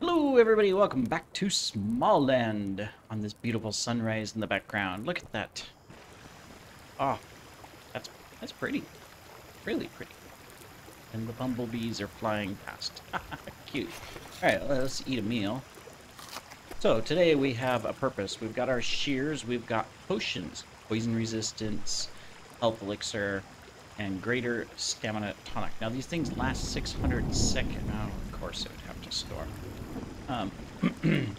Hello, everybody. Welcome back to Smalland on this beautiful sunrise in the background. Look at that. Oh, that's that's pretty. Really pretty. And the bumblebees are flying past. Cute. All right, let's eat a meal. So today we have a purpose. We've got our shears. We've got potions, poison resistance, health elixir, and greater stamina tonic. Now these things last 600 seconds. Oh, of course it would have to store. Um,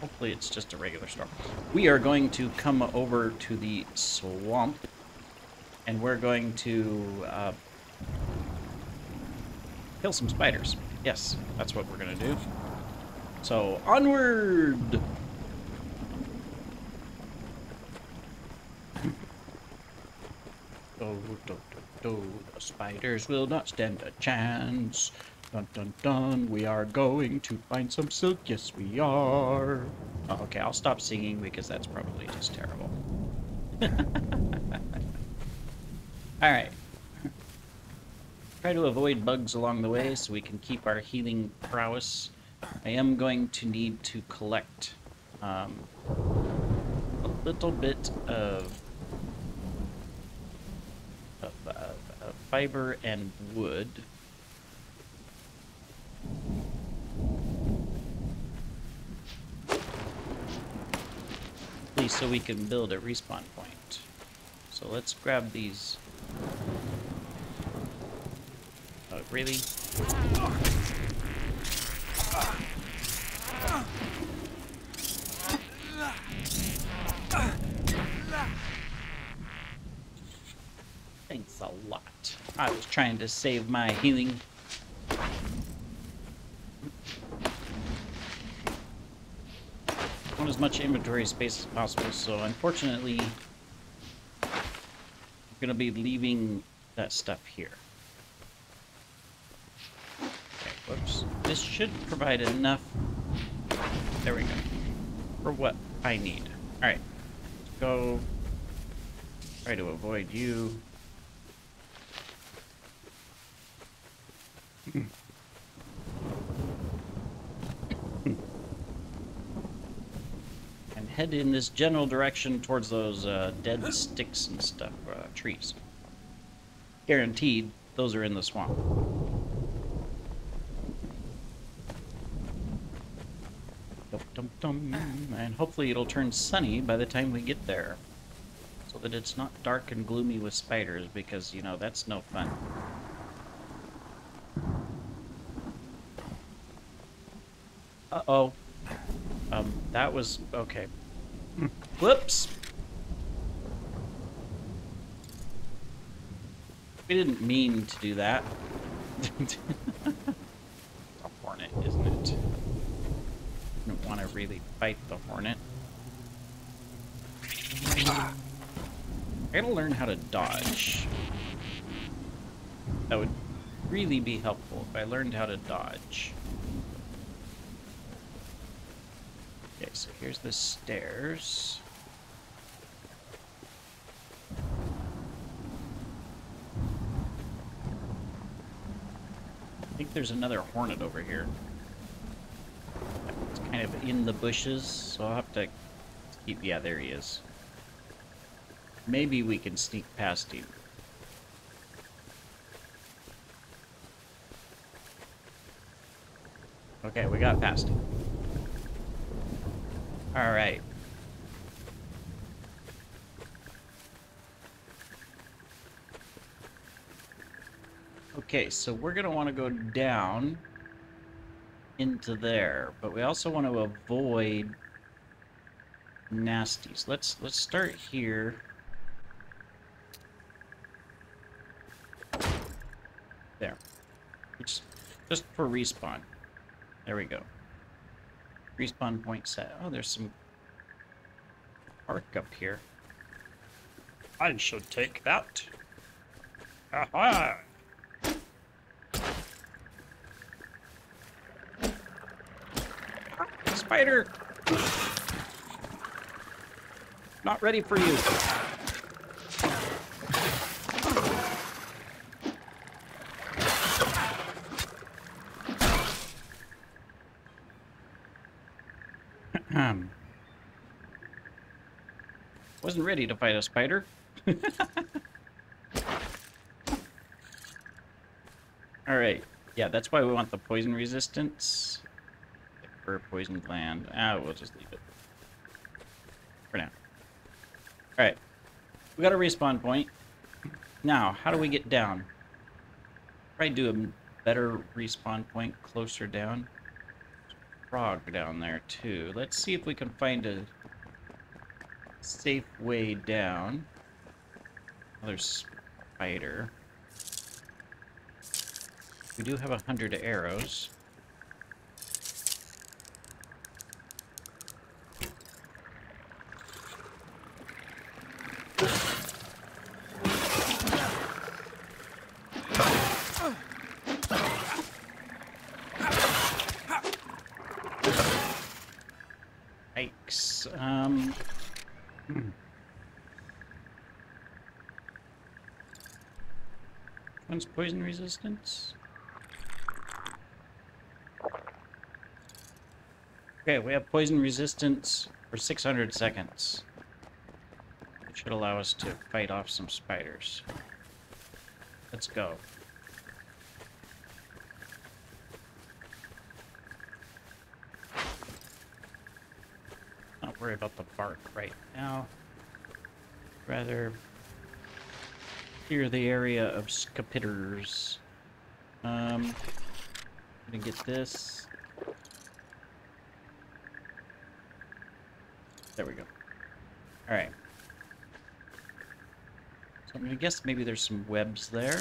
hopefully it's just a regular storm. We are going to come over to the swamp, and we're going to uh, kill some spiders. Yes, that's what we're going to do. So, onward! Do, do, do, do. The spiders will not stand a chance. Dun dun dun, we are going to find some silk. Yes, we are. Oh, okay, I'll stop singing because that's probably just terrible. Alright. Try to avoid bugs along the way so we can keep our healing prowess. I am going to need to collect um, a little bit of, of, of, of fiber and wood. So we can build a respawn point. So let's grab these. Oh, really? Thanks a lot. I was trying to save my healing. As much inventory space as possible, so unfortunately, I'm going to be leaving that stuff here. Okay, whoops. This should provide enough... There we go. For what I need. Alright. Go... Try to avoid you. Head in this general direction towards those uh, dead sticks and stuff, uh, trees. Guaranteed, those are in the swamp. Dum, dum, dum. And hopefully it'll turn sunny by the time we get there. So that it's not dark and gloomy with spiders, because, you know, that's no fun. Uh-oh. That was... okay. Whoops! We didn't mean to do that. a hornet, isn't it? Don't want to really fight the hornet. I gotta learn how to dodge. That would really be helpful if I learned how to dodge. Okay, so here's the stairs. I think there's another hornet over here. It's kind of in the bushes, so I'll have to keep... Yeah, there he is. Maybe we can sneak past him. Okay, we got past him. Alright. Okay, so we're going to want to go down into there, but we also want to avoid nasties. Let's let's start here. There. Just, just for respawn. There we go. Respawn point set. Oh, there's some arc up here. I should take that. Aha! Spider! Not ready for you. Um, wasn't ready to fight a spider. Alright. Yeah, that's why we want the poison resistance. For poison gland. Ah, we'll just leave it. For now. Alright. We got a respawn point. Now, how do we get down? Probably do a better respawn point closer down. Frog down there, too. Let's see if we can find a safe way down. Another spider. We do have a hundred arrows. Yikes. Um... Hmm. One's poison resistance. Okay, we have poison resistance for 600 seconds. It should allow us to fight off some spiders. Let's go. Not worry about the bark right now. Rather clear the area of scapitters. Um, I'm gonna get this. There we go. Alright. So I'm gonna guess maybe there's some webs there.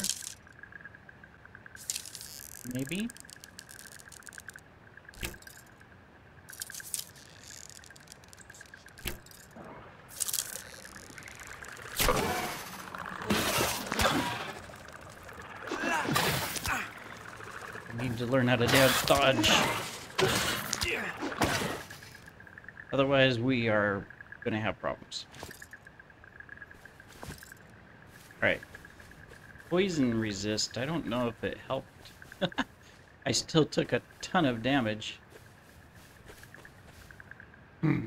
Maybe? I need to learn how to dodge. Otherwise, we are gonna have problems. Alright. Poison resist. I don't know if it helped. I still took a ton of damage. Hmm.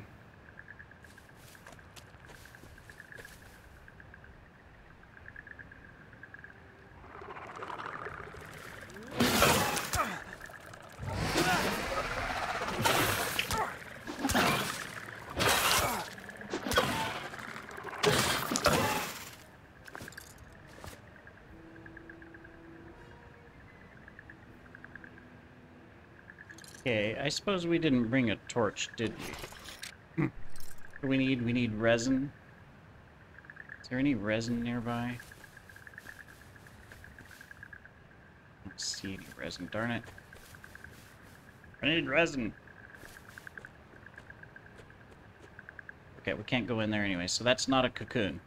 Okay, I suppose we didn't bring a torch, did we? Do we need? We need resin. Is there any resin nearby? I don't see any resin, darn it. I need resin. Okay, we can't go in there anyway, so that's not a cocoon.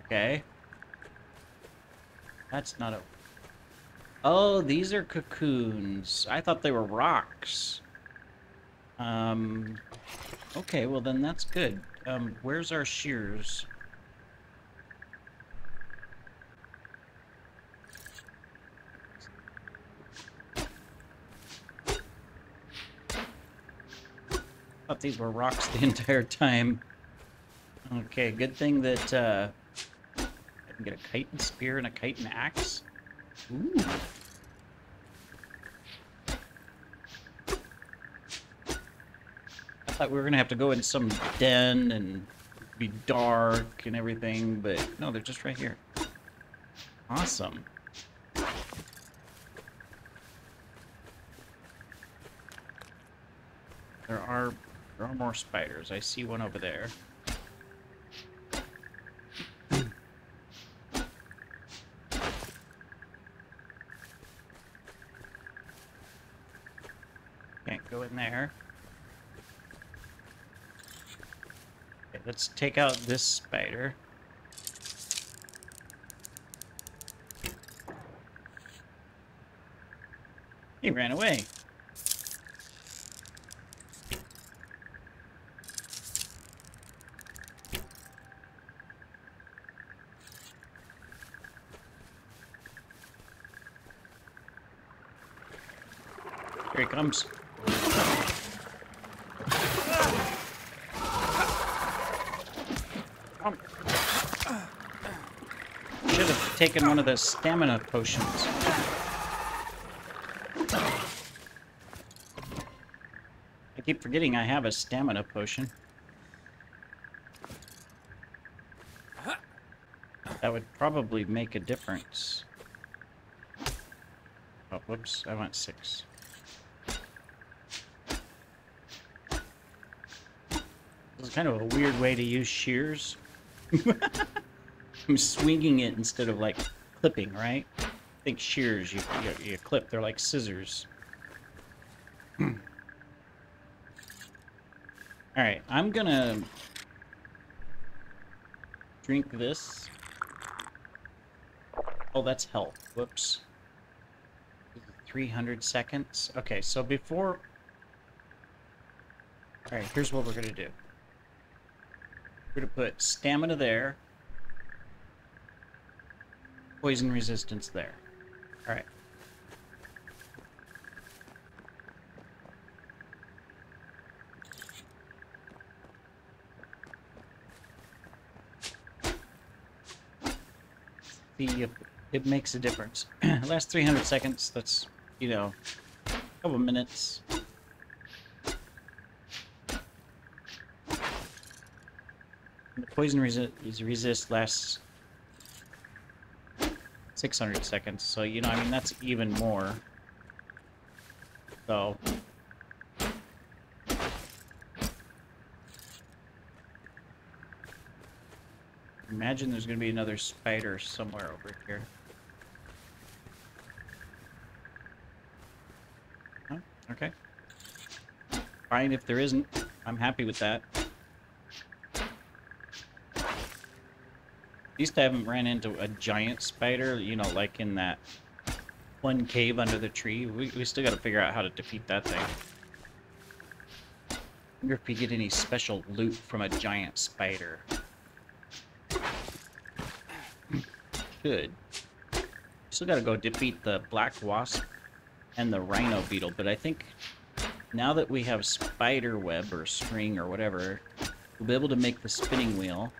Okay. That's not a... Oh, these are cocoons. I thought they were rocks. Um, okay, well then that's good. Um, where's our shears? Thought these were rocks the entire time. Okay, good thing that, uh, I can get a chitin spear and a chitin axe. Ooh. I thought we were gonna have to go in some den and be dark and everything, but no, they're just right here. Awesome. There are there are more spiders. I see one over there. Can't go in there. Okay, let's take out this spider. He ran away. Here he comes. Taken one of the stamina potions. I keep forgetting I have a stamina potion. That would probably make a difference. Oh, whoops, I went six. Is kind of a weird way to use shears. I'm swinging it instead of like clipping, right? I think shears you, you, you clip, they're like scissors. Hmm. Alright, I'm gonna drink this. Oh, that's health. Whoops. 300 seconds. Okay, so before... Alright, here's what we're gonna do. We're gonna put stamina there. Poison resistance there. Alright. See if it makes a difference. Last 300 seconds, that's, you know, a couple minutes. The poison resi resist lasts 600 seconds, so, you know, I mean, that's even more. So... Imagine there's going to be another spider somewhere over here. Oh, okay. Fine if there isn't. I'm happy with that. Least I haven't ran into a giant spider, you know, like in that one cave under the tree. We, we still got to figure out how to defeat that thing. wonder if we get any special loot from a giant spider. Good. Still got to go defeat the black wasp and the rhino beetle, but I think now that we have spider web or string or whatever, we'll be able to make the spinning wheel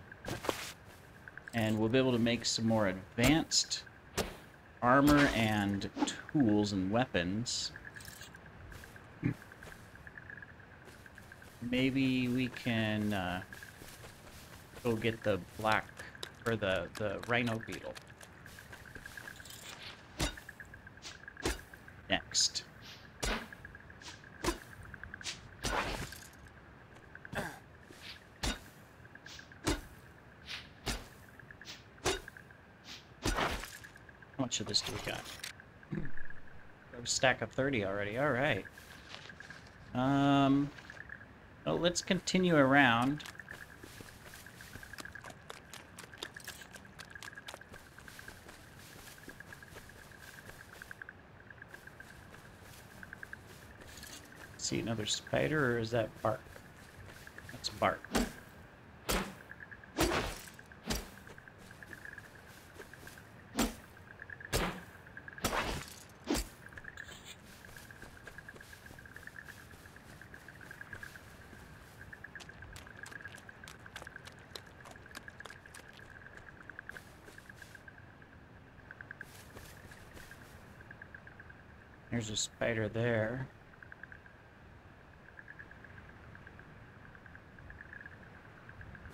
and we'll be able to make some more advanced armor and tools and weapons. Maybe we can uh, go get the black, or the, the rhino beetle. Next. How much of this do we got? A stack of 30 already, alright. Um, well, let's continue around. See another spider, or is that bark? That's bark. There's a spider there.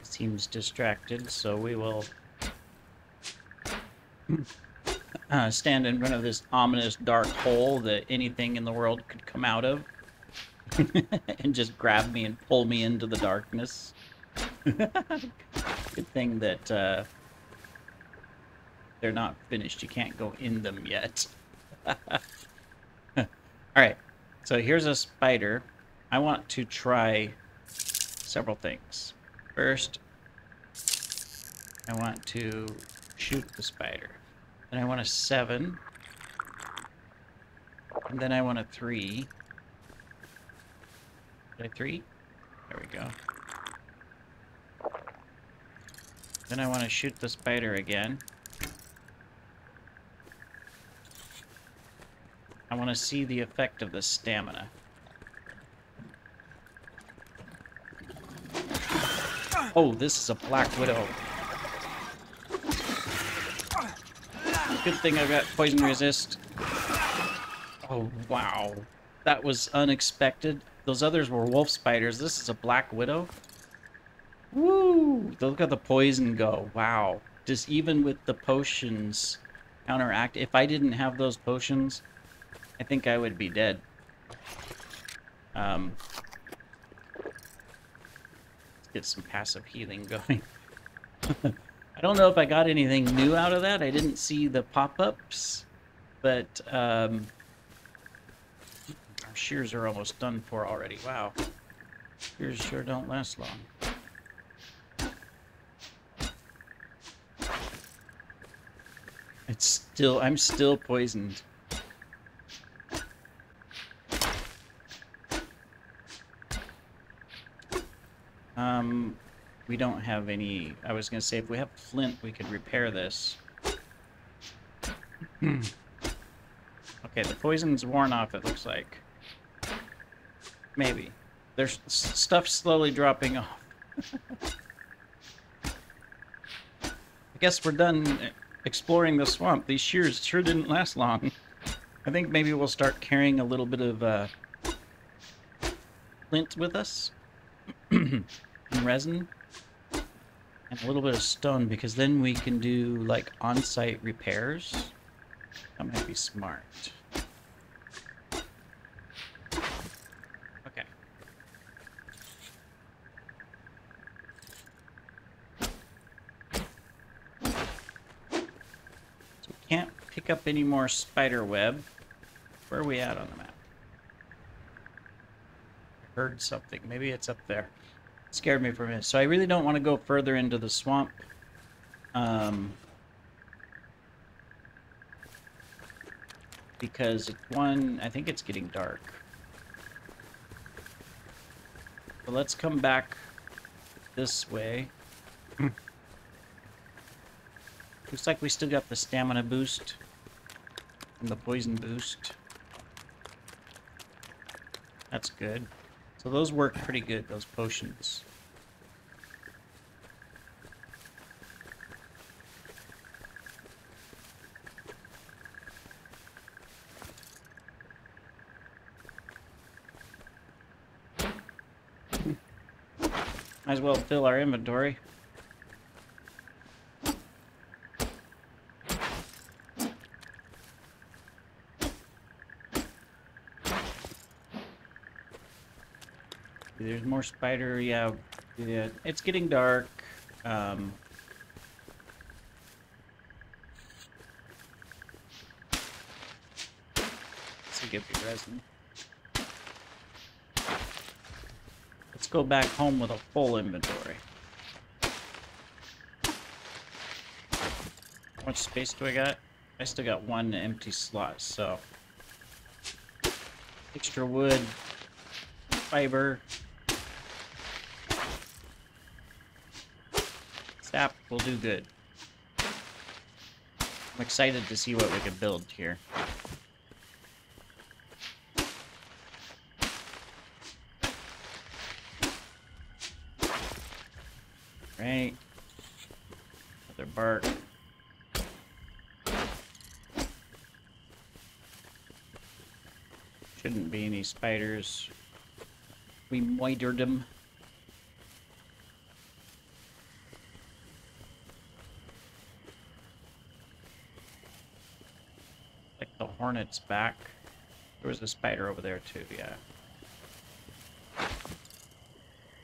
Seems distracted, so we will uh, stand in front of this ominous dark hole that anything in the world could come out of. and just grab me and pull me into the darkness. Good thing that uh, they're not finished. You can't go in them yet. So here's a spider. I want to try several things. First, I want to shoot the spider. Then I want a 7. And then I want a 3. Did I 3? There we go. Then I want to shoot the spider again. I want to see the effect of the stamina. Oh, this is a Black Widow. Good thing I've got poison resist. Oh, wow. That was unexpected. Those others were wolf spiders. This is a black widow. Woo! Look at the poison go. Wow. Just even with the potions counteract. If I didn't have those potions, I think I would be dead. Um, let's get some passive healing going. I don't know if I got anything new out of that. I didn't see the pop-ups, but um, our shears are almost done for already. Wow. Shears sure don't last long. It's still, I'm still poisoned. Um, we don't have any... I was going to say, if we have flint, we could repair this. okay, the poison's worn off, it looks like. Maybe. There's stuff slowly dropping off. I guess we're done exploring the swamp. These shears sure didn't last long. I think maybe we'll start carrying a little bit of uh, flint with us. resin. And a little bit of stone, because then we can do, like, on-site repairs. That might be smart. Okay. So we can't pick up any more spider web. Where are we at on the map? I heard something. Maybe it's up there scared me for a minute. So I really don't want to go further into the swamp. Um, because one, I think it's getting dark. So let's come back this way. Looks like we still got the stamina boost and the poison boost. That's good. So those work pretty good, those potions. Might as well fill our inventory. There's more spider. Yeah, yeah. It's getting dark. Um, get resin. Let's go back home with a full inventory. How much space do I got? I still got one empty slot, so... Extra wood, fiber, Sap will do good. I'm excited to see what we can build here. Right. Another bark. Shouldn't be any spiders. We moitered them. Hornet's back. There was a spider over there too, yeah.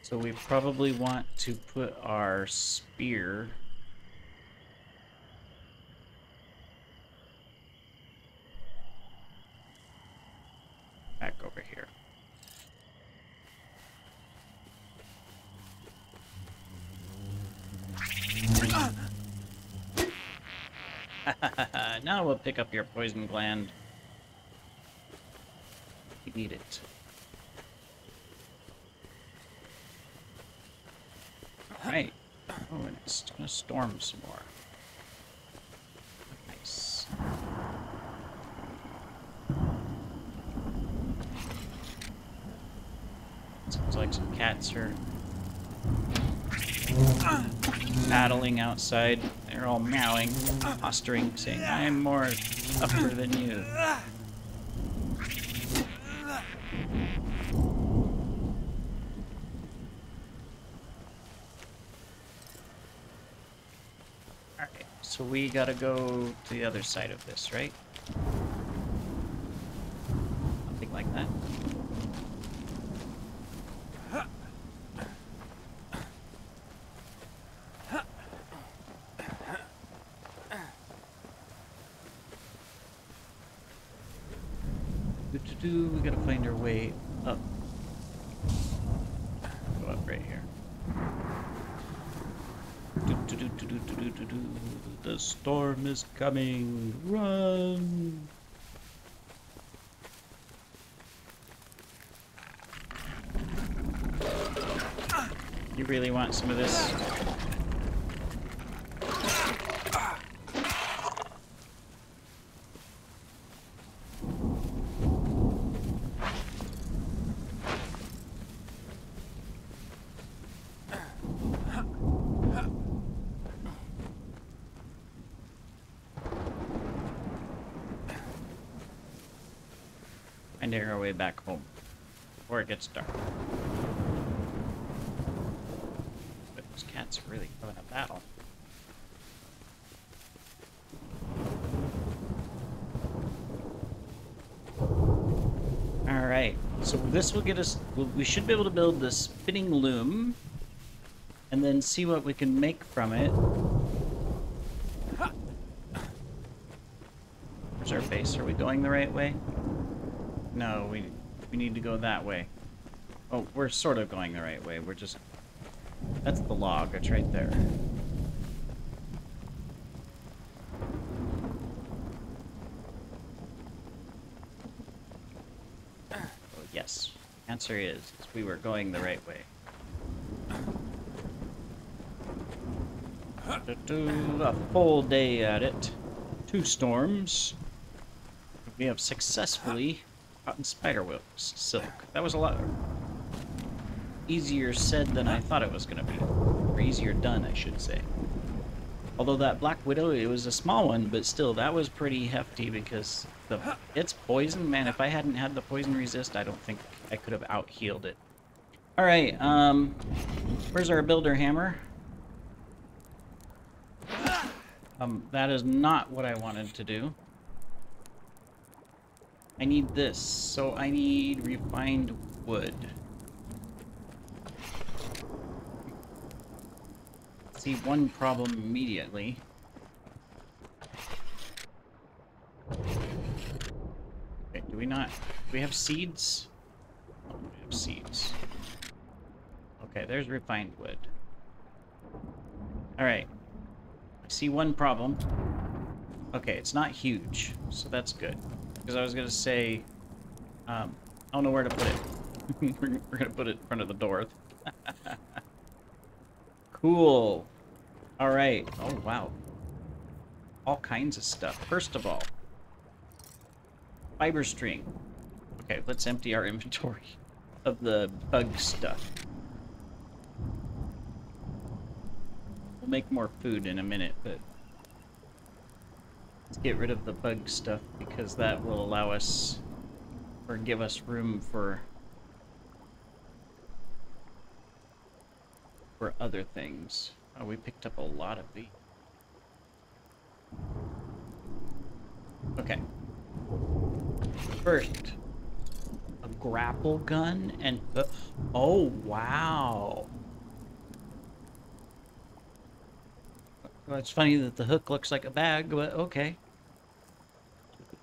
So we probably want to put our spear back over here. now we'll pick up your poison gland. You need it. Alright. Oh, and it's gonna storm some more. Nice. Sounds like some cats are battling outside. They're all meowing, posturing, saying, I'm more upper than you. Alright, so we gotta go to the other side of this, right? Storm is coming. Run. You really want some of this? Finding our way back home before it gets dark. But those cats are really having a battle. Alright, so this will get us... We should be able to build the spinning loom and then see what we can make from it. Where's our base? Are we going the right way? No, we we need to go that way. Oh, we're sort of going the right way. We're just... That's the log. It's right there. Oh, yes. Answer is, is we were going the right way. A full day at it. Two storms. We have successfully gotten spider webs silk. That was a lot easier said than I thought it was going to be. Or easier done, I should say. Although that Black Widow, it was a small one, but still, that was pretty hefty because the it's poison. Man, if I hadn't had the poison resist, I don't think I could have out-healed it. Alright, um, where's our builder hammer? Um, that is not what I wanted to do. I need this, so I need refined wood. See one problem immediately. Okay, do we not? Do we have seeds? Oh, we have seeds. Okay, there's refined wood. Alright. I see one problem. Okay, it's not huge, so that's good. Because I was gonna say, um, I don't know where to put it. we're, we're gonna put it in front of the door. cool. All right. Oh wow. All kinds of stuff. First of all, fiber string. Okay, let's empty our inventory of the bug stuff. We'll make more food in a minute, but Get rid of the bug stuff because that will allow us or give us room for for other things. Oh, we picked up a lot of these. Okay. First, a grapple gun and uh, oh wow. Well, it's funny that the hook looks like a bag, but okay.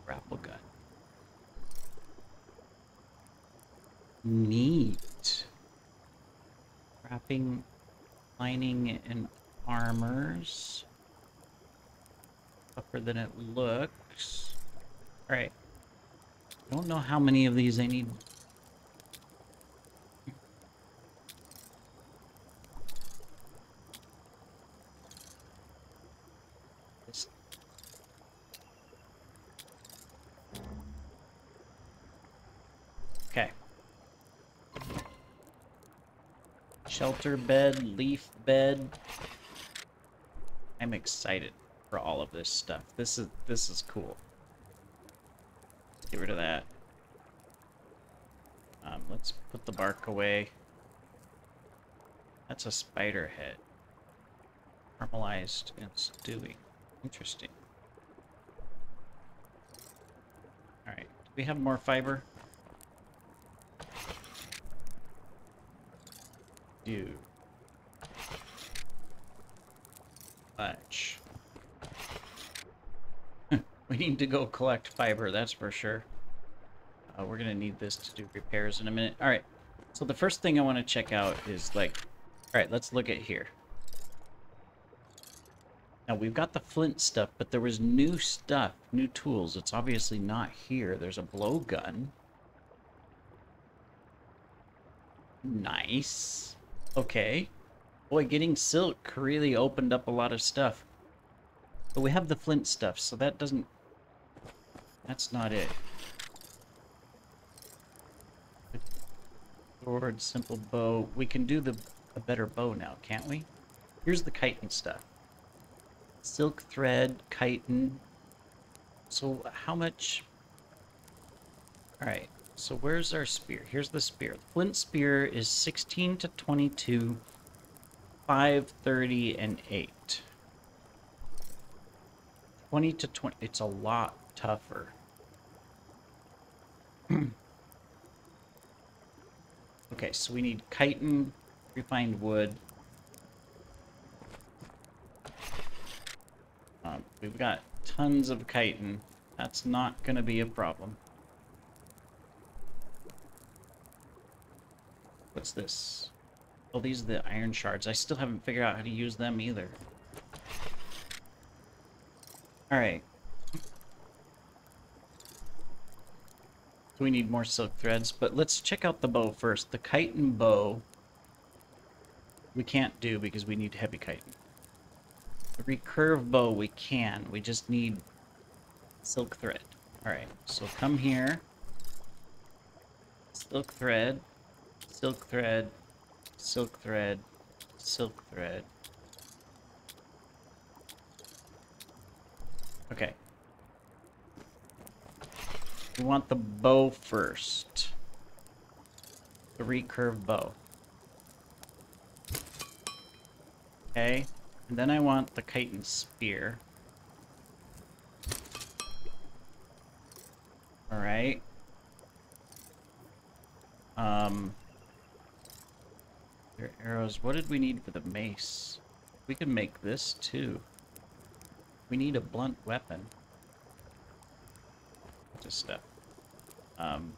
Grapple gun. Neat. Wrapping, lining, and armors. Tougher than it looks. Alright. I don't know how many of these I need Okay. Shelter bed, leaf bed. I'm excited for all of this stuff. This is this is cool. Let's get rid of that. Um, let's put the bark away. That's a spider head. Caramelized and stewing. Interesting. Alright, do we have more fiber? Do. Much. we need to go collect fiber, that's for sure. Uh, we're gonna need this to do repairs in a minute. Alright, so the first thing I want to check out is like... Alright, let's look at here. Now, we've got the flint stuff, but there was new stuff, new tools. It's obviously not here. There's a blowgun. Nice. Okay. Boy, getting silk really opened up a lot of stuff. But we have the flint stuff, so that doesn't... That's not it. Sword, simple bow. We can do the a better bow now, can't we? Here's the chitin stuff. Silk thread, chitin. So how much... Alright, so where's our spear? Here's the spear. The flint spear is 16 to 22, 5, 30, and 8. 20 to 20. It's a lot tougher. okay, so we need chitin, refined wood, Um, we've got tons of chitin. That's not going to be a problem. What's this? Oh, these are the iron shards. I still haven't figured out how to use them either. Alright. we need more silk threads, but let's check out the bow first. The chitin bow we can't do because we need heavy chitin. The recurve bow we can. We just need silk thread. Alright, so come here. Silk thread. Silk thread. Silk thread. Silk thread. Okay. We want the bow first. The recurve bow. Okay. And then I want the chitin spear. Alright. Um... Their What did we need for the mace? We can make this too. We need a blunt weapon. Just stuff. Um...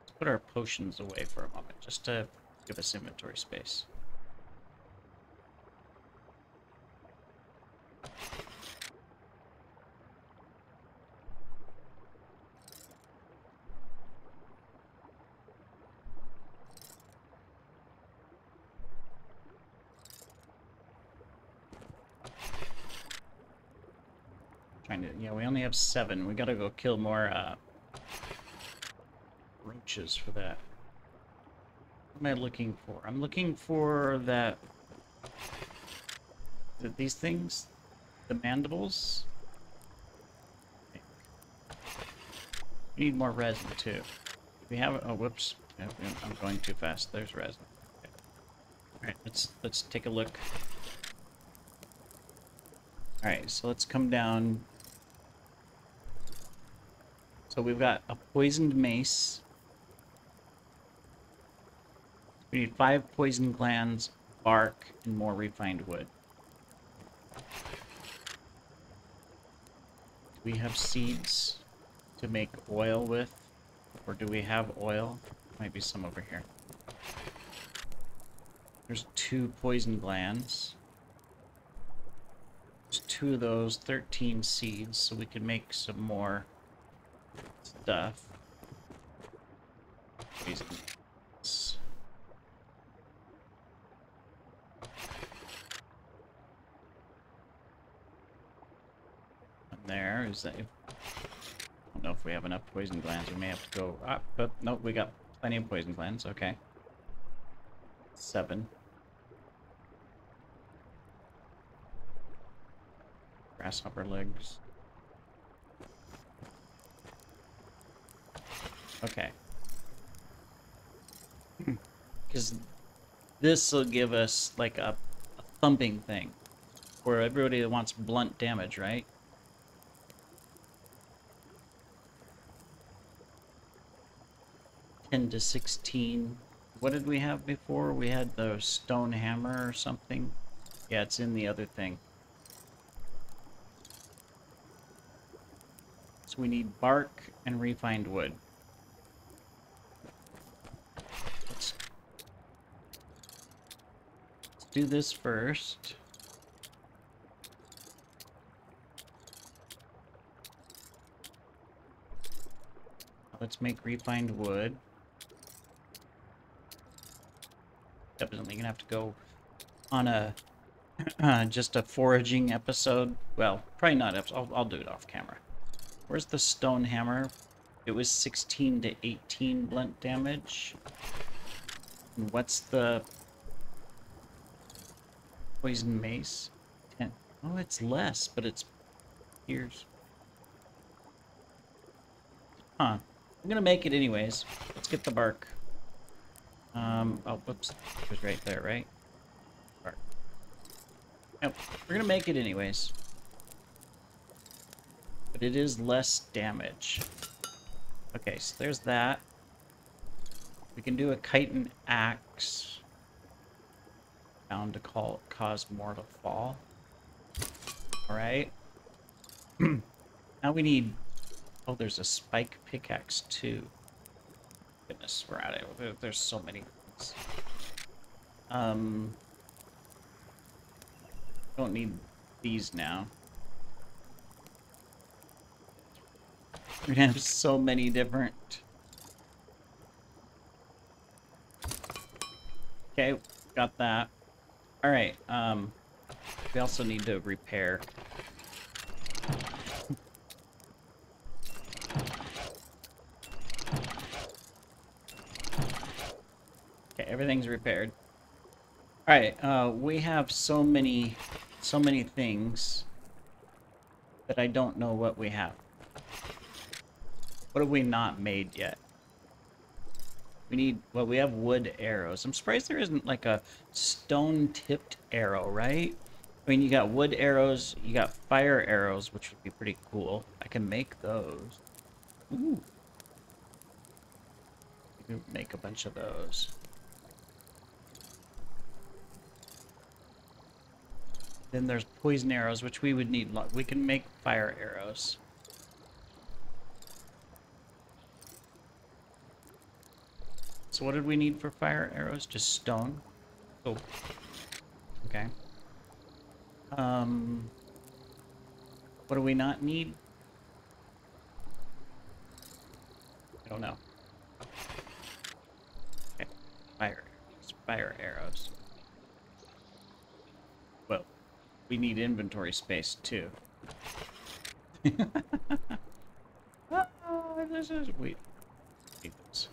Let's put our potions away for a moment, just to give us inventory space. Trying have seven. We gotta go kill more, uh, roaches for that. What am I looking for? I'm looking for that... These things? The mandibles? We need more resin, too. We have... Oh, whoops. I'm going too fast. There's resin. Alright, let's, let's take a look. Alright, so let's come down. So we've got a poisoned mace. We need five poison glands, bark, and more refined wood. Do we have seeds to make oil with? Or do we have oil? Might be some over here. There's two poison glands. There's two of those, 13 seeds, so we can make some more there is that. I don't know if we have enough poison glands. We may have to go up, but nope, we got plenty of poison glands. Okay. Seven. Grasshopper legs. Okay. Hmm. Because this will give us like a, a thumping thing. Where everybody wants blunt damage, right? Ten to sixteen. What did we have before? We had the stone hammer or something. Yeah, it's in the other thing. So we need bark and refined wood. Let's, let's do this first. Let's make refined wood. Definitely gonna have to go on a uh, just a foraging episode. Well, probably not. I'll, I'll do it off camera. Where's the stone hammer? It was 16 to 18 blunt damage. And what's the poison mace? 10. Oh, it's less, but it's here's. Huh. I'm gonna make it anyways. Let's get the bark. Um, oh, whoops. It was right there, right? Bark. Nope. We're gonna make it anyways. But it is less damage. Okay, so there's that. We can do a chitin axe. Bound to call cause more to fall. Alright. now we need Oh, there's a spike pickaxe too. Goodness, we're at it. There's so many things. Um, don't need these now. We have so many different. Okay, got that. All right. Um, we also need to repair. Okay, everything's repaired. Alright, uh, we have so many, so many things that I don't know what we have. What have we not made yet? We need, well, we have wood arrows. I'm surprised there isn't like a stone-tipped arrow, right? I mean, you got wood arrows, you got fire arrows, which would be pretty cool. I can make those. Ooh. Make a bunch of those. Then there's poison arrows, which we would need. We can make fire arrows. So what did we need for fire arrows? Just stone? Oh. Okay. Um... What do we not need? I don't know. Okay. Fire. Fire arrows. Well, we need inventory space too. oh, this is wait. this.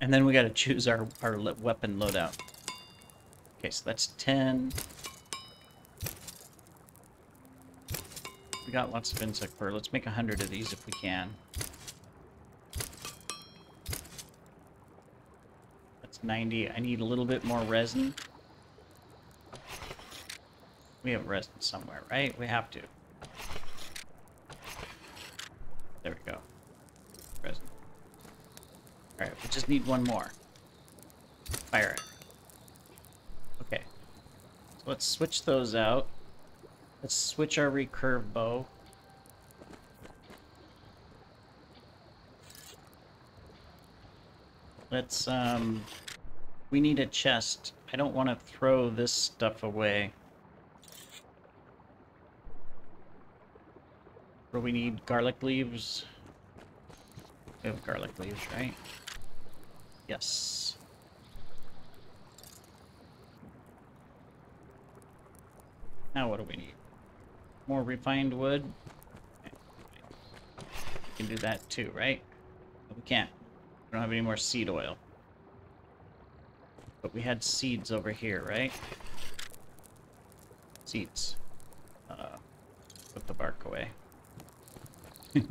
And then we got to choose our our weapon loadout. Okay, so that's ten. We got lots of insect fur. Let's make a hundred of these if we can. That's 90. I need a little bit more resin. We have resin somewhere, right? We have to. There we go. Resin. Alright, we just need one more. Fire it. Okay. So let's switch those out. Let's switch our recurve bow. Let's, um... We need a chest. I don't want to throw this stuff away. Where we need garlic leaves. We have garlic leaves, right? Yes. Now what do we need? More refined wood? We can do that too, right? But we can't. We don't have any more seed oil. But we had seeds over here, right? Seeds. Uh, put the bark away.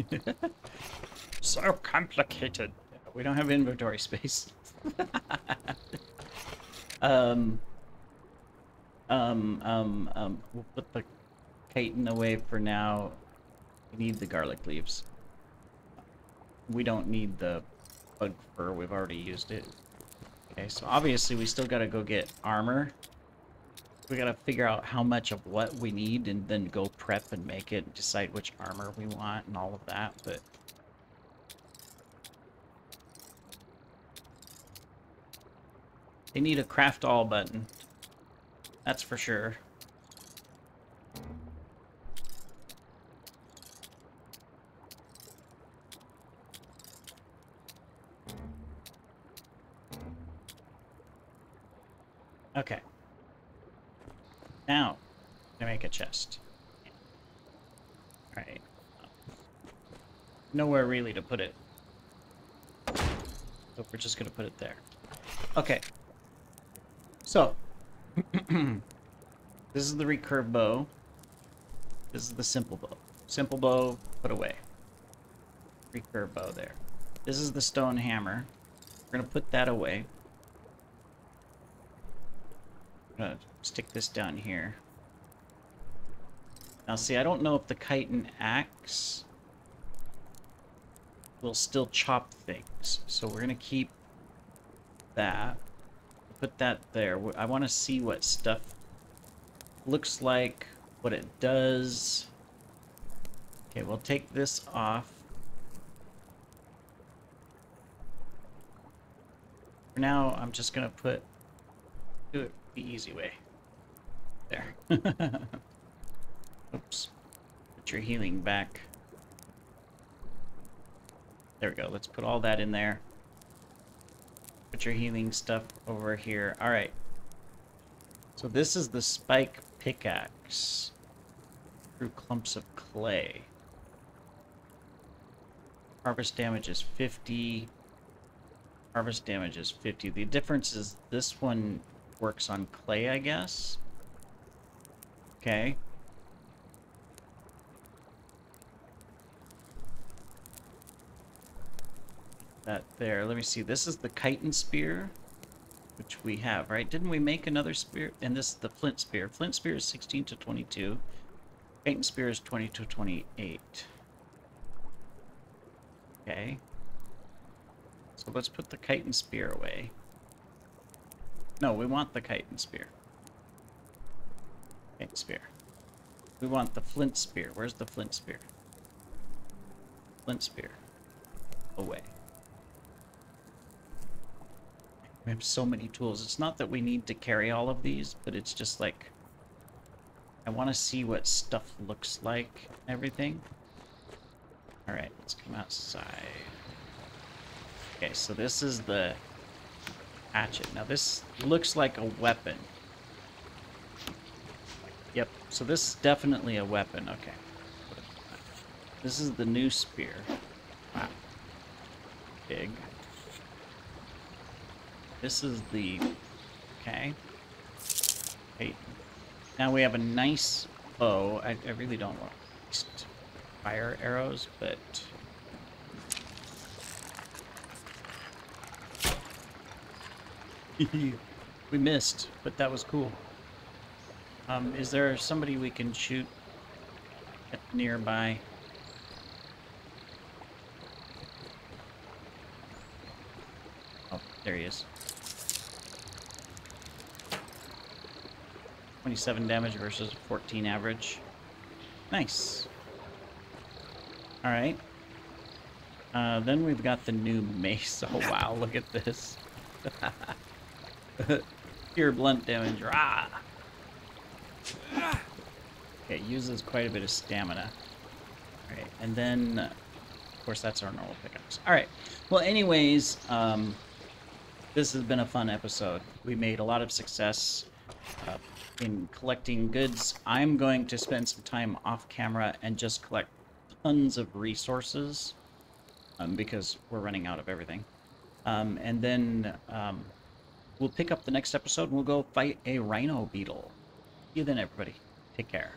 so complicated. We don't have inventory space. um, um, um, um, we'll put the chitin away for now. We need the garlic leaves. We don't need the bug fur. We've already used it. Okay, so obviously we still gotta go get armor. We gotta figure out how much of what we need and then go prep and make it and decide which armor we want and all of that, but... They need a craft all button. That's for sure. Okay. Now, I make a chest. Alright. Nowhere really to put it. So we're just gonna put it there. Okay. So, this is the recurve bow. This is the simple bow. Simple bow, put away. Recurve bow there. This is the stone hammer. We're gonna put that away. I'm gonna stick this down here. Now see, I don't know if the chitin axe will still chop things. So we're gonna keep that. Put that there. I want to see what stuff looks like, what it does. Okay, we'll take this off. For now, I'm just gonna put do it the easy way. There. Oops. Put your healing back. There we go. Let's put all that in there. Put your healing stuff over here. Alright. So this is the spike pickaxe. Through clumps of clay. Harvest damage is 50. Harvest damage is 50. The difference is this one works on clay, I guess. Okay. That there. Let me see. This is the chitin spear, which we have, right? Didn't we make another spear? And this is the flint spear. Flint spear is 16 to 22. Chitin spear is 20 to 28. Okay. So let's put the chitin spear away. No, we want the chitin spear. Chitin spear. We want the flint spear. Where's the flint spear? Flint spear. Away. We have so many tools. It's not that we need to carry all of these, but it's just like... I want to see what stuff looks like everything. Alright, let's come outside. Okay, so this is the hatchet. Now this looks like a weapon. Yep, so this is definitely a weapon. Okay. This is the new spear. Wow. Big. This is the... Okay. Hey. Now we have a nice bow. I, I really don't want fire arrows, but... we missed, but that was cool. Um, is there somebody we can shoot nearby? Oh, there he is. 27 damage versus 14 average. Nice. Alright. Uh, then we've got the new mace. Oh wow, look at this. Pure blunt damage. Rah! Okay, uses quite a bit of stamina. Alright, and then, of course, that's our normal pickups. Alright, well, anyways, um, this has been a fun episode. We made a lot of success uh, in collecting goods. I'm going to spend some time off camera and just collect tons of resources um, because we're running out of everything. Um, and then um, we'll pick up the next episode and we'll go fight a rhino beetle. See you then, everybody. Take care.